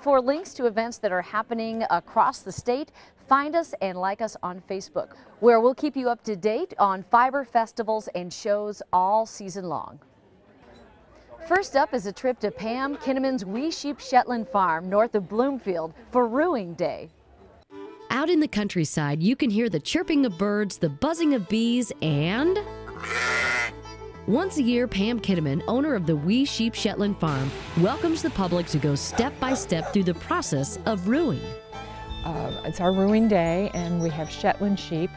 For links to events that are happening across the state, find us and like us on Facebook, where we'll keep you up to date on fiber festivals and shows all season long. First up is a trip to Pam Kinnaman's Wee Sheep Shetland Farm north of Bloomfield for Rooing Day. Out in the countryside, you can hear the chirping of birds, the buzzing of bees, and. Once a year, Pam Kinnaman, owner of the Wee Sheep Shetland Farm, welcomes the public to go step by step through the process of rooing. Uh, it's our rooing day, and we have Shetland sheep.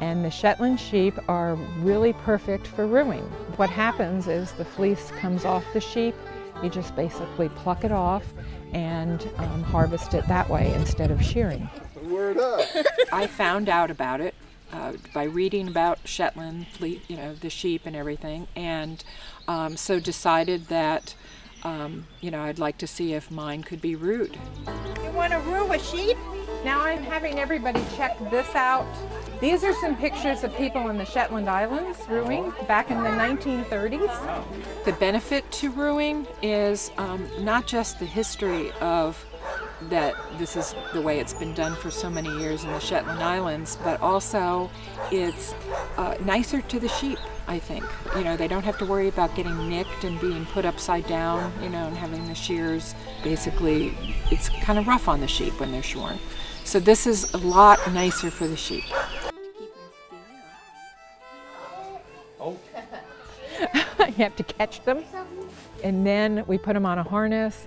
And the Shetland sheep are really perfect for rooing. What happens is the fleece comes off the sheep. You just basically pluck it off and um, harvest it that way instead of shearing. Word up. I found out about it uh, by reading about Shetland fleet, you know, the sheep and everything, and um, so decided that, um, you know, I'd like to see if mine could be rooed. You want to roo a sheep? Now I'm having everybody check this out. These are some pictures of people in the Shetland Islands rooing back in the 1930s. The benefit to rooing is um, not just the history of that this is the way it's been done for so many years in the Shetland Islands, but also it's uh, nicer to the sheep, I think. You know, they don't have to worry about getting nicked and being put upside down, you know, and having the shears. Basically, it's kind of rough on the sheep when they're shorn. So this is a lot nicer for the sheep. you have to catch them. And then we put them on a harness.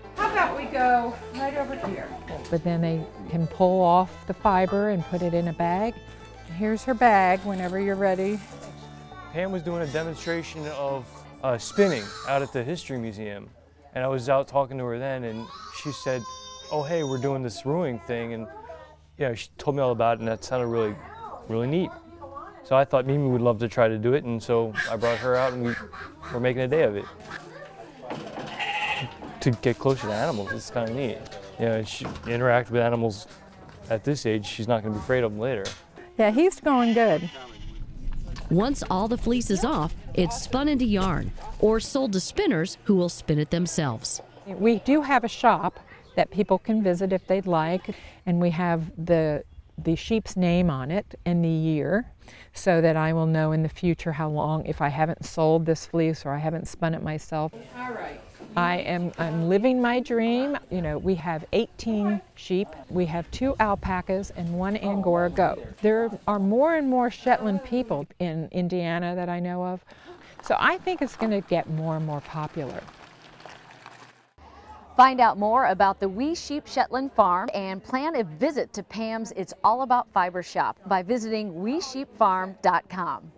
How about we go right over here? But then they can pull off the fiber and put it in a bag. Here's her bag whenever you're ready. Pam was doing a demonstration of uh, spinning out at the History Museum. And I was out talking to her then and she said, oh hey, we're doing this rooing thing. And yeah, she told me all about it and that sounded really, really neat. So I thought Mimi would love to try to do it, and so I brought her out, and we, we're making a day of it. To get closer to animals, it's kind of neat. You know, she interact with animals at this age, she's not going to be afraid of them later. Yeah, he's going good. Once all the fleece is off, it's spun into yarn or sold to spinners who will spin it themselves. We do have a shop that people can visit if they'd like, and we have the the sheep's name on it and the year so that I will know in the future how long if I haven't sold this fleece or I haven't spun it myself. All right. I am I'm living my dream. You know, we have 18 sheep, we have two alpacas and one Angora goat. There are more and more Shetland people in Indiana that I know of. So I think it's going to get more and more popular. Find out more about the Wee Sheep Shetland Farm and plan a visit to Pam's It's All About Fiber shop by visiting weesheepfarm.com.